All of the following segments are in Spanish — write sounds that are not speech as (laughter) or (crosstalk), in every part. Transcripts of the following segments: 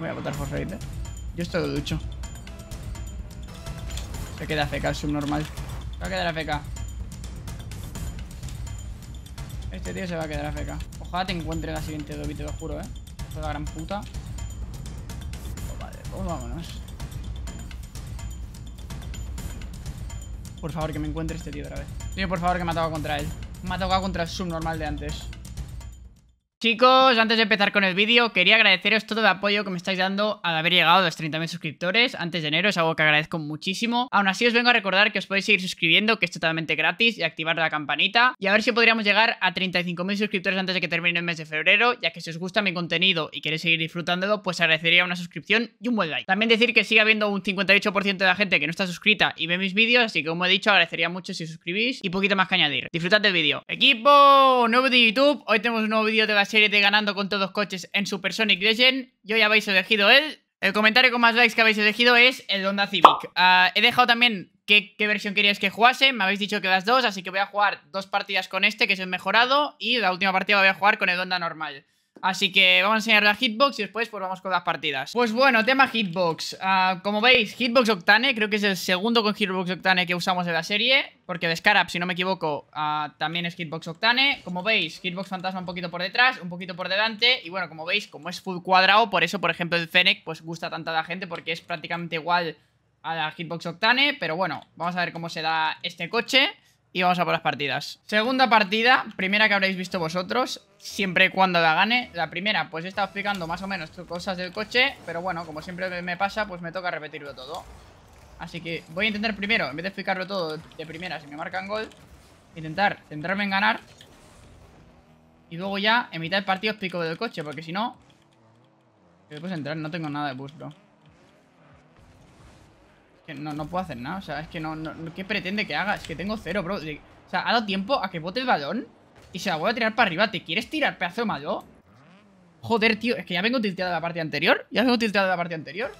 Voy a votar por Raid, ¿eh? Yo esto lo ducho. Se queda FK el subnormal. Se va a quedar FK. Este tío se va a quedar FK. Ojalá te encuentre la siguiente Dobby, te lo juro, ¿eh? La gran puta. Pues vale, pues vámonos. Por favor, que me encuentre este tío otra vez. Tío, por favor, que me ha tocado contra él. Me ha tocado contra el subnormal de antes. Chicos, antes de empezar con el vídeo, quería agradeceros todo el apoyo que me estáis dando al haber llegado a los 30.000 suscriptores antes de enero, es algo que agradezco muchísimo. Aún así os vengo a recordar que os podéis seguir suscribiendo, que es totalmente gratis, y activar la campanita, y a ver si podríamos llegar a 35.000 suscriptores antes de que termine el mes de febrero, ya que si os gusta mi contenido y queréis seguir disfrutándolo, pues agradecería una suscripción y un buen like. También decir que sigue habiendo un 58% de la gente que no está suscrita y ve mis vídeos, así que como he dicho, agradecería mucho si suscribís y poquito más que añadir. Disfrutad del vídeo. Equipo, nuevo de YouTube, hoy tenemos un nuevo vídeo de la serie de ganando con todos coches en Supersonic Legend. Yo ya habéis elegido él. El comentario con más likes que habéis elegido es el Honda Civic. Uh, he dejado también qué, qué, versión queríais que jugase. Me habéis dicho que las dos, así que voy a jugar dos partidas con este, que es el mejorado. Y la última partida voy a jugar con el Honda normal. Así que vamos a enseñar la hitbox y después pues vamos con las partidas. Pues bueno, tema hitbox. Uh, Como veis, hitbox Octane Creo que es el segundo con hitbox Octane que usamos en la serie Porque de Scarab, si no me equivoco uh, También es hitbox Octane. Como veis, hitbox fantasma un poquito por detrás Un poquito por delante Y bueno, como veis, como es full cuadrado Por eso, por ejemplo, el Fennec pues gusta tanta la gente Porque es prácticamente igual a la hitbox Octane Pero bueno, vamos a ver cómo se da este coche y vamos a por las partidas. Segunda partida, primera que habréis visto vosotros Siempre y cuando la gane La primera, pues he estado explicando más o menos cosas del coche Pero bueno, como siempre me pasa Pues me toca repetirlo todo. Así que voy a intentar primero, en vez de explicarlo todo de primera Si me marcan gol Intentar centrarme en ganar. Y luego ya, en mitad del partido explico del coche Porque si no Después entrar, no tengo nada de boost, bro no, no puedo hacer nada, o sea, es que no, no, ¿Qué pretende que haga? Es que tengo cero, bro O sea, ha dado tiempo a que bote el balón Y se la voy a tirar para arriba ¿Te quieres tirar, pedazo de malo? Joder, tío, es que ya vengo tilteado de la parte anterior Ya vengo tilteado de la parte anterior.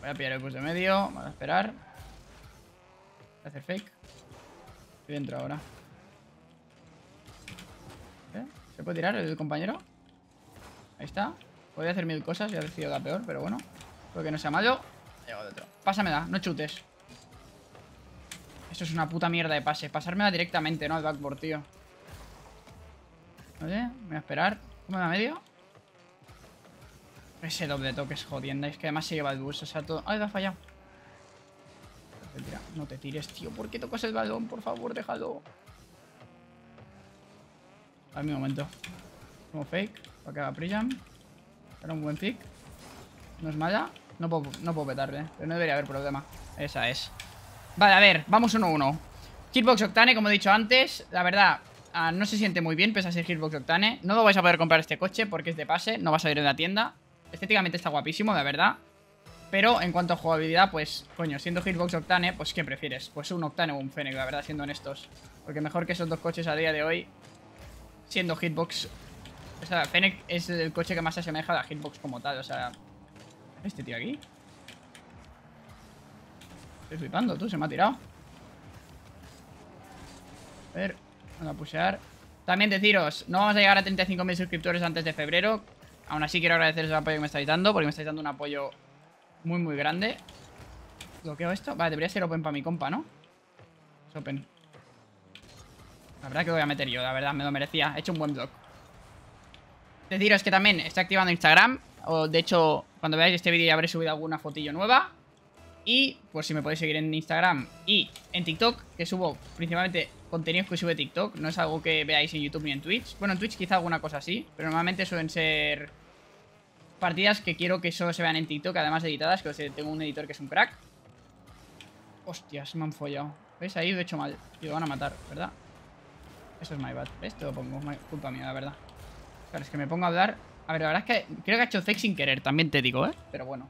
Voy a pillar el bus de medio Vamos a esperar Voy a hacer fake Estoy dentro ahora ¿Eh? ¿Se puede tirar el compañero? Ahí está. Podría hacer mil cosas y haber sido la peor, pero bueno. Espero que no sea malo. Llego dentro. Pásamela, no chutes. Esto es una puta mierda de pase. Pasármela directamente, ¿no? Al backboard, tío. Vale, voy a esperar. ¿Cómo da medio? Ese doble toque es jodienda. Es que además se lleva el bus. O sea, todo. ¡Ay, lo ha fallado! No te tires, tío. ¿Por qué tocas el balón? Por favor, déjalo. A mi momento. Como fake. Para que haga pre-jump. Era un buen pick. No es mala. No puedo, no puedo petarle. Pero no debería haber problema. Esa es. Vale, a ver. Vamos 1-1. Hitbox Octane, como he dicho antes. La verdad, uh, no se siente muy bien pese a ser Hitbox Octane. No lo vais a poder comprar este coche porque es de pase. No va a salir en la tienda. Estéticamente está guapísimo, la verdad. Pero en cuanto a jugabilidad, pues, coño, siendo Hitbox Octane, pues, ¿qué prefieres? Pues un Octane o un Fennec, la verdad, siendo honestos. Porque mejor que esos dos coches a día de hoy, siendo Hitbox o sea, Fennec es el coche que más se asemeja a la Hitbox como tal, o sea... ¿Este tío aquí? Estoy flipando, tú, se me ha tirado. A ver, vamos a pushear. También deciros, no vamos a llegar a 35.000 suscriptores antes de febrero. Aún así quiero agradeceros el apoyo que me estáis dando, porque me estáis dando un apoyo muy, muy grande. ¿Bloqueo esto? Vale, debería ser open para mi compa, ¿no? Es open. La verdad que lo voy a meter yo, la verdad, me lo merecía. He hecho un buen block. Deciros que también está activando Instagram o De hecho, cuando veáis este vídeo ya habré subido alguna fotillo nueva Y pues si me podéis seguir en Instagram y en TikTok Que subo principalmente contenidos que sube TikTok No es algo que veáis en YouTube ni en Twitch Bueno, en Twitch quizá alguna cosa así Pero normalmente suelen ser partidas que quiero que solo se vean en TikTok Además editadas, que tengo un editor que es un crack Hostias, me han follado ¿Veis? Ahí lo he hecho mal Y lo van a matar, ¿verdad? Eso es my bad ¿Ves? Te lo pongo, culpa mía, la verdad Claro, es que me pongo a hablar A ver, la verdad es que creo que ha hecho fake sin querer También te digo, ¿eh? Pero bueno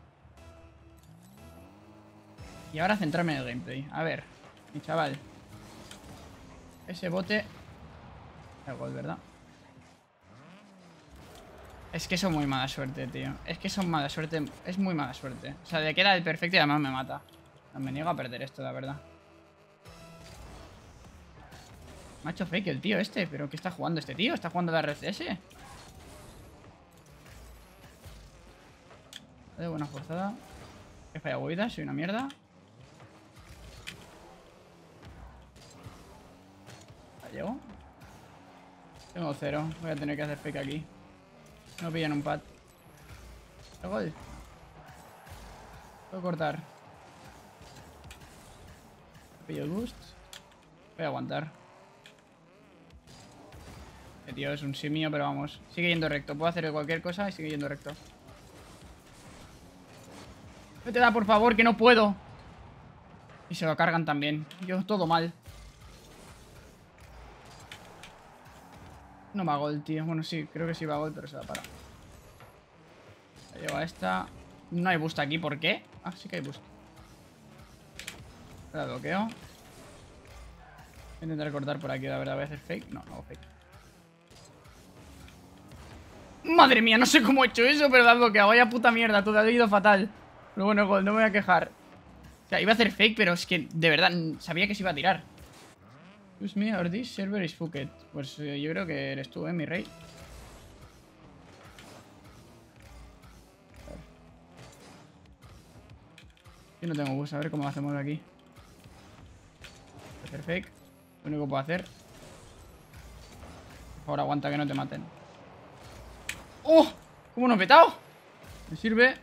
Y ahora centrarme en el gameplay A ver, mi chaval Ese bote El gol, ¿verdad? Es que son muy mala suerte, tío Es que son mala suerte Es muy mala suerte O sea, de que era el perfecto y además me mata Me niego a perder esto, la verdad hecho fake el tío este. ¿Pero qué está jugando este tío? ¿Está jugando de RCS? De buena forzada. He fallado huida, soy una mierda. ¿La llego? Tengo cero. Voy a tener que hacer fake aquí. No pillan un pad. ¿El gol? Puedo cortar. Pillo boost. Voy a aguantar. Este tío es un simio, pero vamos. Sigue yendo recto. Puedo hacer cualquier cosa y sigue yendo recto. No te da, por favor, que no puedo. Y se lo cargan también. Yo todo mal. No va gol, tío. Bueno, sí, creo que sí va gol, pero se da para. La llevo a esta. No hay boost aquí, ¿por qué? Ah, sí que hay boost. La bloqueo. Voy a intentar cortar por aquí, la verdad. Voy a hacer fake. No, no hago fake. Madre mía, no sé cómo he hecho eso, pero la he. Vaya puta mierda, todo ha ido fatal. Pero bueno, gol, no me voy a quejar. O sea, iba a hacer fake, pero es que de verdad sabía que se iba a tirar. Excuse me, or this server is fucked. Pues eh, yo creo que eres tú, eh, mi rey. Yo no tengo bus, a ver cómo hacemos aquí. Hacer fake. Lo único que puedo hacer. Por favor, aguanta que no te maten. ¡Oh! ¿Cómo no he petado? Me sirve.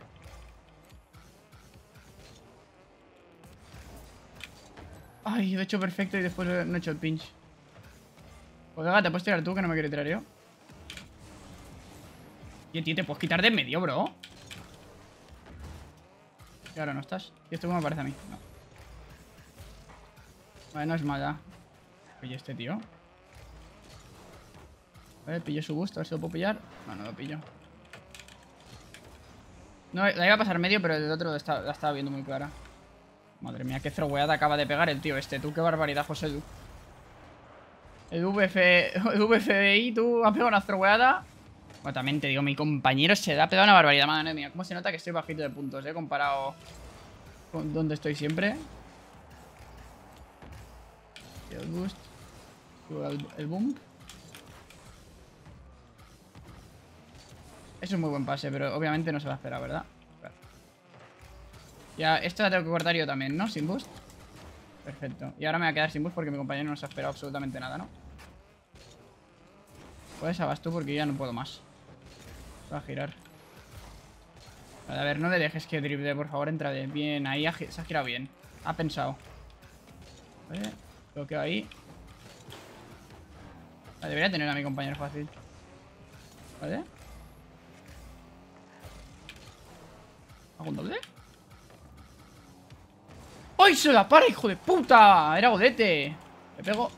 Ay, lo he hecho perfecto y después no he hecho el pinch. Pues te puedes tirar tú, que no me quiere tirar yo. Y tío, te puedes quitar de en medio, bro. Y ahora no estás. ¿Y esto cómo me parece a mí? No. Vale, no es mala. Oye, este tío. Vale, pillo su gusto, a ver si lo puedo pillar. No, no lo pillo. No, la iba a pasar medio, pero el otro la estaba viendo muy clara. Madre mía, qué throweada acaba de pegar el tío este. Tú, qué barbaridad, José Edu. El, VF, (laughs) el VFI, tú has pegado una throweada. Bueno, también te digo, mi compañero se da pegado una barbaridad. Madre mía, cómo se nota que estoy bajito de puntos, eh, comparado con donde estoy siempre. El boost. El, el boom. Es un muy buen pase, pero obviamente no se va a esperar, ¿verdad? Ya, esto la tengo que cortar yo también, ¿no? Sin boost. Perfecto. Y ahora me voy a quedar sin boost porque mi compañero no se ha esperado absolutamente nada, ¿no? Puedes abas tú porque ya no puedo más. Va a girar. Vale, a ver, no le dejes que drible, por favor, entra de bien. Ahí se ha girado bien. Ha pensado. Vale, bloqueo ahí. Vale, debería tener a mi compañero fácil. ¿Vale? ¿Hago un doble? ¡Ay, se la para, hijo de puta! Era godete. Le pego,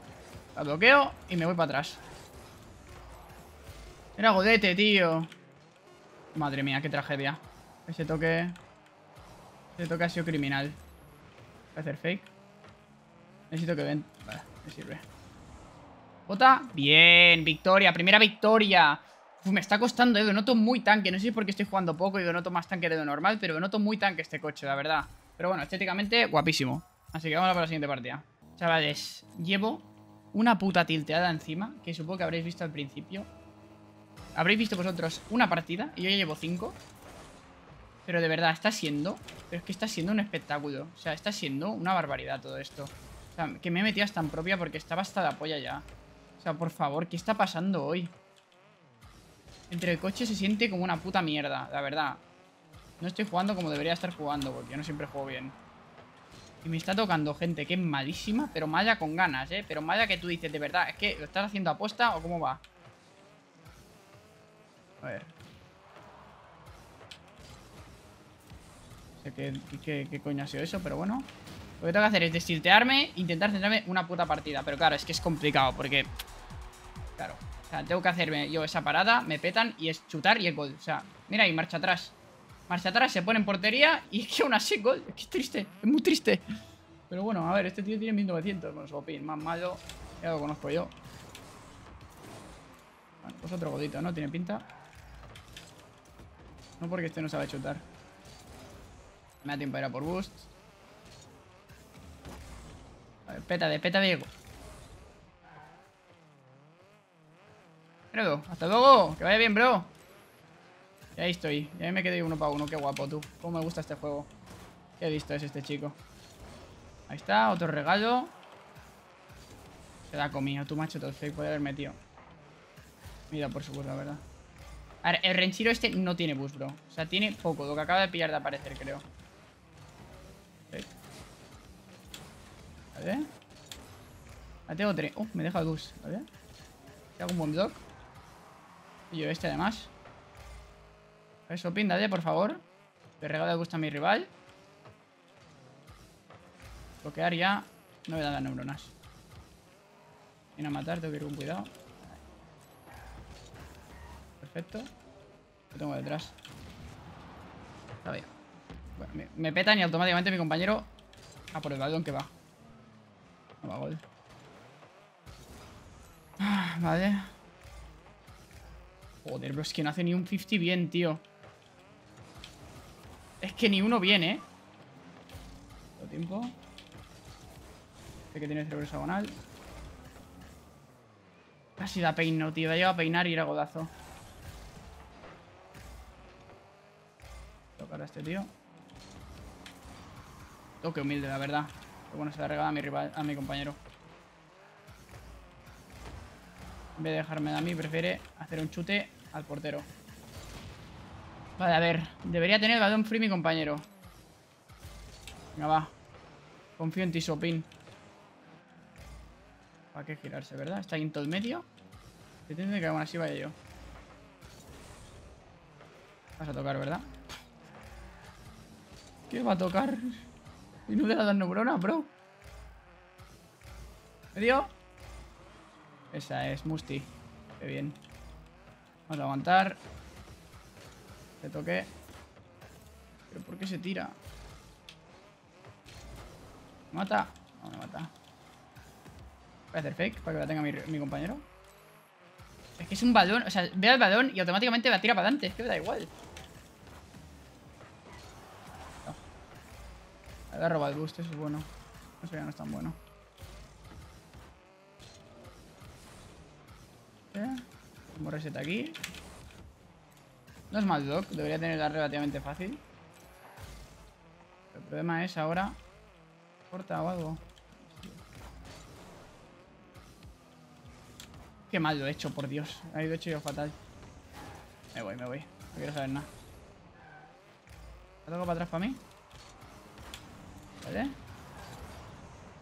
la bloqueo y me voy para atrás. Era godete, tío. Madre mía, qué tragedia. Ese toque... Ese toque ha sido criminal. Voy a hacer fake. Necesito que ven... Vale, me sirve. Bota. Bien, victoria. Primera victoria. me está costando, eh. Noto muy tanque. No sé si es porque estoy jugando poco y noto más tanque de lo normal, pero noto muy tanque este coche, la verdad. Pero bueno, estéticamente, guapísimo. Así que vamos a por la siguiente partida. Chavales, llevo una puta tilteada encima, que supongo que habréis visto al principio. Habréis visto vosotros una partida, y yo ya llevo cinco. Pero de verdad, está siendo... Pero es que está siendo un espectáculo. O sea, está siendo una barbaridad todo esto. O sea, que me he metido hasta propia porque estaba hasta la polla ya. O sea, por favor, ¿qué está pasando hoy? Entre el coche se siente como una puta mierda, la verdad. No estoy jugando como debería estar jugando, porque yo no siempre juego bien. Y me está tocando gente que es malísima, pero mala con ganas, ¿eh? Pero mala que tú dices, de verdad, ¿es que lo estás haciendo aposta o cómo va? A ver. No sé qué, qué, coño ha sido eso, pero bueno. Lo que tengo que hacer es destiltearme, intentar centrarme una puta partida. Pero claro, es que es complicado, porque... Claro, o sea, tengo que hacerme yo esa parada, me petan y es chutar y el gol. O sea, mira ahí, marcha atrás. Marcha atrás, se pone en portería y es que aún así gol. Es que es triste, es muy triste. Pero bueno, a ver, este tío tiene 1900. Bueno, su más malo. Ya lo conozco yo. Bueno, pues otro godito, ¿no? Tiene pinta. No porque este no sabe chutar. Me da tiempo para ir a por boost. A ver, peta de, peta hasta luego. Que vaya bien, bro. Y ahí estoy. Y ahí me quedé uno para uno. Qué guapo, tú. Cómo me gusta este juego. Qué listo es este chico. Ahí está, otro regalo. Se da comido, tú macho, todo fake puede haber metido. Mira por su la verdad. A ver, el Renchiro este no tiene boost, bro. O sea, tiene poco, lo que acaba de pillar de aparecer, creo. Ver. La tengo tres. Oh, me deja. A ver. Hago un buen block. Y yo este además. Eso, pin, dale, por favor. Le regalo de gusto a mi rival. Bloquear ya. No me dan las neuronas. Viene a matar, tengo que ir con cuidado. Perfecto. Lo tengo detrás. Está bien. Bueno, me, me petan y automáticamente mi compañero... A por el balón que va. No va gol. Ah, vale. Joder, bro, es que no hace ni un 50 bien, tío. Que ni uno bien, ¿eh? Todo tiempo. Sé que tiene cerebro hexagonal. Casi da peino, tío. Da a peinar y ir a godazo. Tocar a este tío. Toque humilde, la verdad. Pero bueno, se la regala a mi rival, a mi compañero. En vez de dejarme a mí, prefiere hacer un chute al portero. Vale, a ver. Debería tener el free mi compañero. Venga, va. Confío en ti, Sopin. ¿Para qué girarse, verdad? Está ahí en todo el medio. Tiene que aún así vaya yo. Vas a tocar, ¿verdad? ¿Qué va a tocar? (laughs) Y no le da neuronas, bro. ¿Medio? Esa es Musti. Qué bien. Vamos a aguantar. Le toque. ¿Pero por qué se tira? ¿Me mata? No me mata. Voy a hacer fake para que la tenga mi, compañero. Es que es un balón. O sea, ve el balón y automáticamente la tira para adelante. Es que me da igual. No. Había robado el boost, eso es bueno. Eso ya no es tan bueno. Como reset aquí. No es mal doc, debería tenerla relativamente fácil. el problema es ahora... Corta o algo. Qué mal lo he hecho, por Dios. Ha ido hecho yo fatal. Me voy, me voy. No quiero saber nada. ¿Ha tocado para atrás para mí? Vale. Voy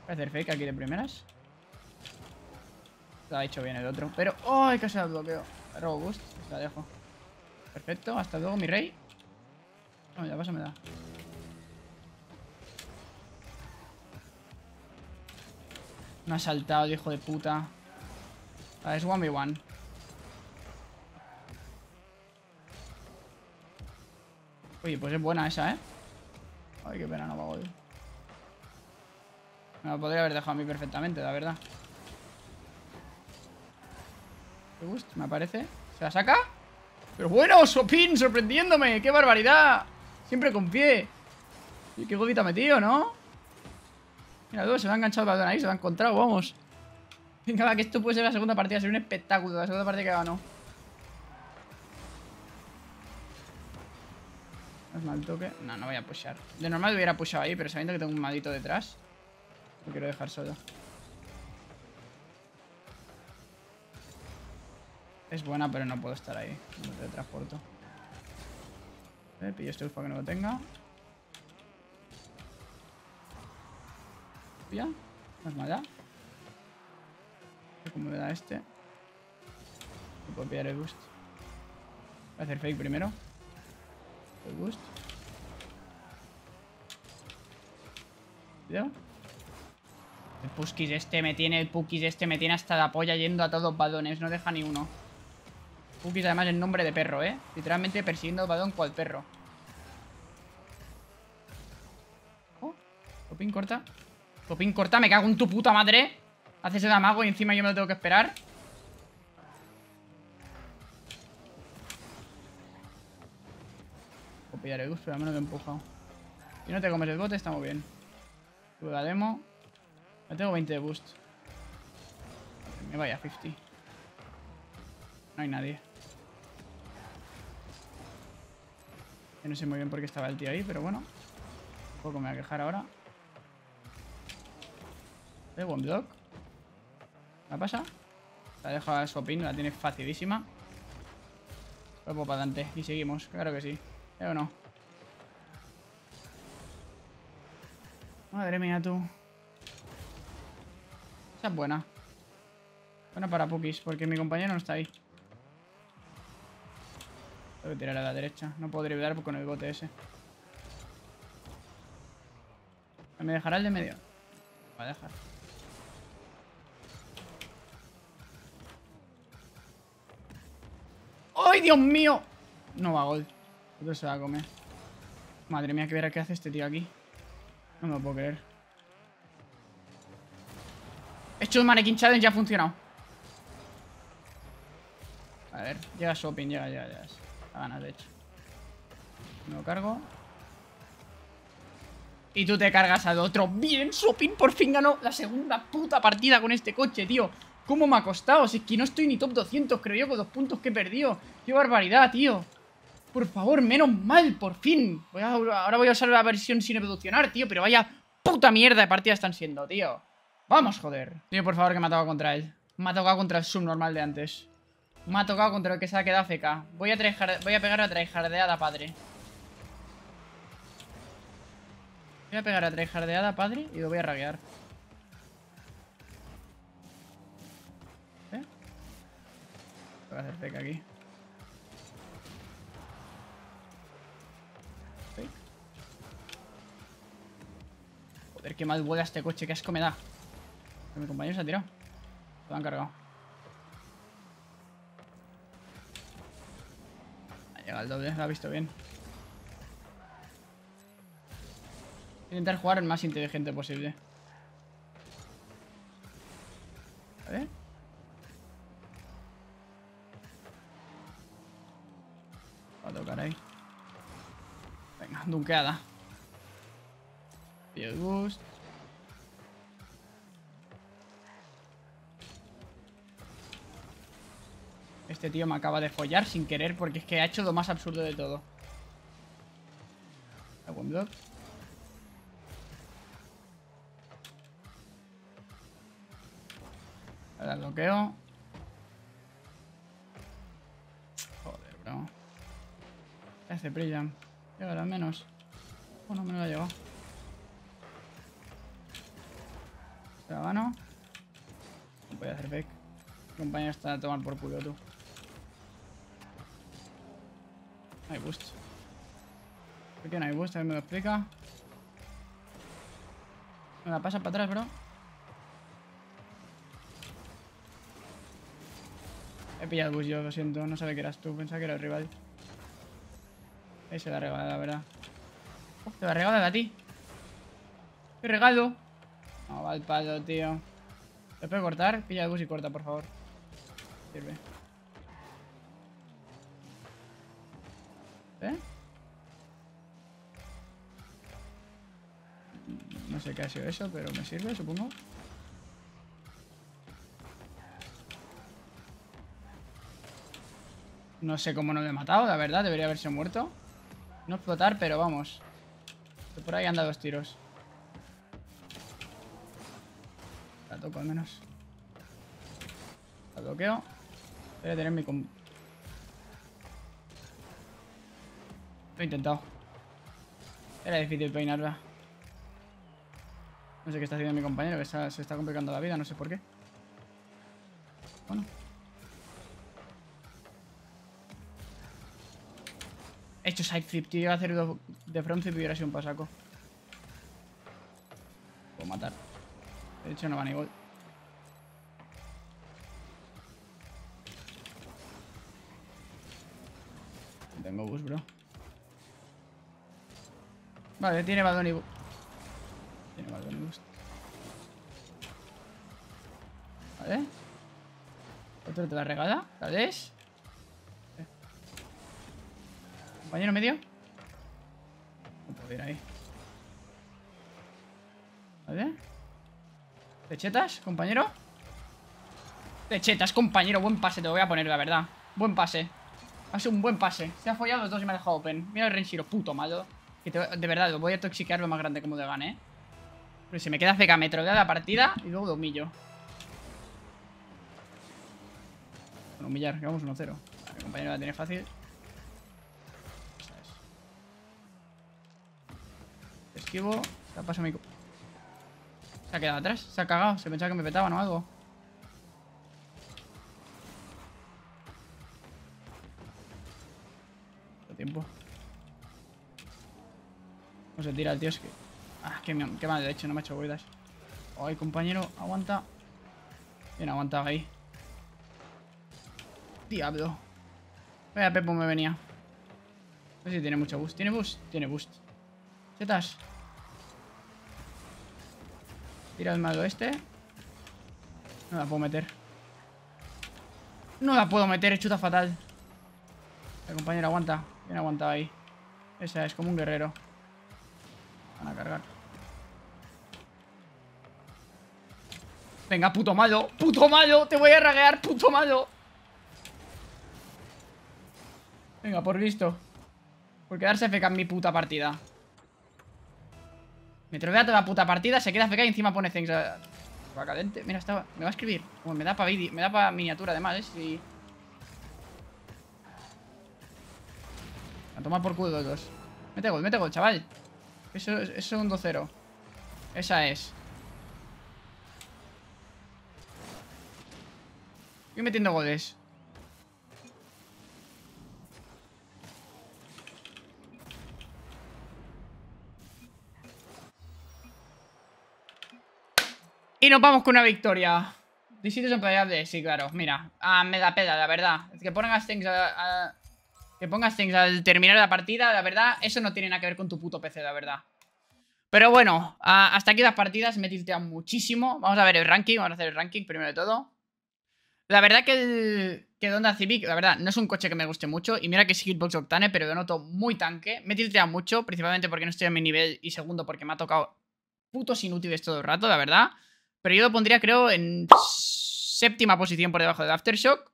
a hacer fake aquí de primeras. Lo ha hecho bien el otro. Pero, ¡ay! casi el bloqueo. Robo. La dejo. Perfecto. Hasta luego, mi rey. No, ya paso me da. No ha saltado hijo de puta. Es 1v1. Oye, pues es buena esa, ¿eh? Ay, qué pena, no va a. Me lo podría haber dejado a mí perfectamente, la verdad. Me aparece. ¿Se la saca? Pero bueno, Sopin, sorprendiéndome. ¡Qué barbaridad! Siempre confié. Y qué godita metido, ¿no? Mira, se me ha enganchado el balón ahí, se lo ha encontrado, vamos. Venga, va, que esto puede ser la segunda partida, ser un espectáculo, la segunda partida que ganó. ¿Es mal toque? No, no voy a pushar. De normal hubiera pushado ahí, pero sabiendo que tengo un maldito detrás, lo quiero dejar solo. Es buena, pero no puedo estar ahí. No te transporto. Eh, pillo este para que no lo tenga. ¿Ya? No es mala. ¿Cómo me da este? No puedo pillar el boost. Voy a hacer fake primero. El boost. ¿Ya? El Puskis este me tiene, el Pukis este me tiene hasta la polla yendo a todos balones, no deja ni uno. Pukis además el nombre de perro, ¿eh? Literalmente persiguiendo el balón cual perro. Oh, corta. Popín corta, me cago en tu puta madre. Haces el amago y encima yo me lo tengo que esperar. Pillar el al menos lo he empujado. Si no te comes el bote, estamos bien. Tuve la demo. Ya tengo 20 de boost. Me vaya 50. No hay nadie. Yo no sé muy bien por qué estaba el tío ahí, pero bueno. Un poco me voy a quejar ahora. ¿Eh? One block. ¿La pasa? La ha dejado a Sopin, la tiene facilísima. Cuerpo para adelante. Y seguimos, claro que sí. ¿Eh o no? Madre mía, tú. Esa es buena. Buena para Pukis, porque mi compañero no está ahí. Que tirar a la derecha. No puedo driblar con el bote ese. ¿Me dejará el de medio? Va a dejar. ¡Ay, Dios mío! No va a gol. Otro se va a comer. Madre mía, qué verá qué hace este tío aquí. No me lo puedo creer. He hecho un mannequin challenge y ha funcionado. A ver, llega shopping, llega, llega, llega. A de hecho. Me lo cargo. Y tú te cargas al otro. Bien, shopping por fin ganó la segunda puta partida con este coche, tío. ¿Cómo me ha costado? Si es que no estoy ni top 200, creo yo, con dos puntos que he perdido. ¡Qué barbaridad, tío! Por favor, menos mal, por fin. ahora voy a usar la versión sin evolucionar, tío. Pero vaya puta mierda de partidas están siendo, tío. Vamos, joder. Tío, por favor, que me ha tocado contra él. Me ha tocado contra el subnormal de antes. Me ha tocado contra el que se ha quedado FK. Voy a, voy a pegar a tryhardeada, padre. Voy a pegar a tryhardeada, padre, y lo voy a raguear. ¿Eh? Voy a hacer FK aquí. Joder, qué mal vuela este coche, qué asco me da. Mi compañero se ha tirado. Lo han cargado. Ha llegado el doble, lo ha visto bien. Intentar jugar el más inteligente posible. A ver. Va a tocar ahí. Venga, dunkeada. Y Este tío me acaba de follar sin querer porque es que ha hecho lo más absurdo de todo. Buen block. Ahora bloqueo. Joder, bro. ¿Qué hace Brilliant? Llega al menos. Bueno, me lo ha llegado. Se la. No voy a hacer fake. Compañero está a tomar por culo, tú. Hay boost. ¿Por qué no hay boost? A ver, me lo explica. Me la pasa para atrás, bro. He pillado el boost yo, lo siento. No sabía que eras tú. Pensaba que era el rival. Ahí se la regala, la verdad. Oh, te la regala a ti. ¡Qué regalo! No, va el palo, tío. ¿Te puedo cortar? Pilla el bus y corta, por favor. Sirve. Sé qué ha sido eso, pero me sirve, supongo. No sé cómo no lo he matado, la verdad, debería haberse muerto. No explotar, pero vamos. Por ahí han dado dos tiros. La toco al menos. La bloqueo. Voy a tener mi... Lo he intentado. Era difícil peinarla. No sé qué está haciendo mi compañero, que se está complicando la vida, no sé por qué. Bueno. He hecho side flip, tío. Iba a hacer de front y hubiera sido un pasaco. Puedo matar. De hecho, no van igual. Tengo bus, bro. Vale, tiene balón y Tiene Vale. Otro te la regala. ¿La? Eh. Compañero medio. No puedo ir ahí. Vale. ¿Te chetas, compañero? Te chetas, compañero. Buen pase te lo voy a poner, la verdad. Buen pase. Ha sido un buen pase. Se ha follado los dos y me ha dejado open. Mira el Renshiro, puto malo. Que de verdad, lo voy a toxiquear lo más grande como de gane, ¿eh? Pero si me queda CK me de la partida y luego lo humillo. Bueno, humillar, que vamos 1-0. Mi compañero la tiene fácil. Esquivo. Se ha pasado mi... Se ha quedado atrás. Se ha cagado. Se pensaba que me petaban o algo. tiempo. No se tira el tío, es que... Ah, qué, qué mal de hecho, no me ha hecho ruidas. Ay, compañero, aguanta. Bien aguantado ahí. Diablo. Vaya Pepo me venía. No sé si tiene mucho boost. ¿Tiene boost? Tiene boost. Zetas. Tira el malo este. No la puedo meter. No la puedo meter, chuta fatal. El compañero aguanta. Bien aguantado ahí. Esa es como un guerrero. Van a cargar. Venga, puto malo. Puto malo. Te voy a raguear, puto malo. Venga, por listo. Por quedarse FK en mi puta partida. Me trovea toda la puta partida, se queda FK y encima pone things. Va cadente. Mira, estaba. Me va a escribir. Me da para me da para miniatura además, ¿eh? A tomar por culo los dos. Mete gol, mete gol, chaval. Eso es un 2-0. Esa es. Metiendo goles. Y nos vamos con una victoria. Disitos de sí, claro. Mira, ah, me da peda, la verdad. Que pongas things que pongas things al terminar la partida, la verdad, eso no tiene nada que ver con tu puto PC, la verdad. Pero bueno, hasta aquí las partidas me tiltean muchísimo. Vamos a ver el ranking, vamos a hacer el ranking primero de todo. La verdad que el que Honda Civic, la verdad, no es un coche que me guste mucho. Y mira que es Hitbox Octane, pero lo noto muy tanque. Me tiltea mucho, principalmente porque no estoy en mi nivel. Y segundo, porque me ha tocado putos inútiles todo el rato, la verdad. Pero yo lo pondría, creo, en séptima posición por debajo del Aftershock.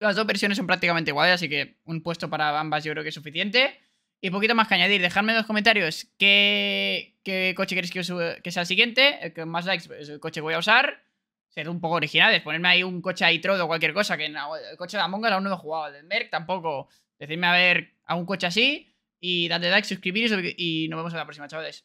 Las dos versiones son prácticamente iguales, así que un puesto para ambas yo creo que es suficiente. Y poquito más que añadir. Dejadme en los comentarios qué, coche queréis que, que, sea el siguiente. El que más likes es el coche que voy a usar. Ser un poco originales. Ponerme ahí un coche ahí o cualquier cosa. Que el coche de Among Us aún no he jugado. El del Merc tampoco. Decidme a ver algún coche así. Y dadle like, suscribiros y nos vemos en la próxima, chavales.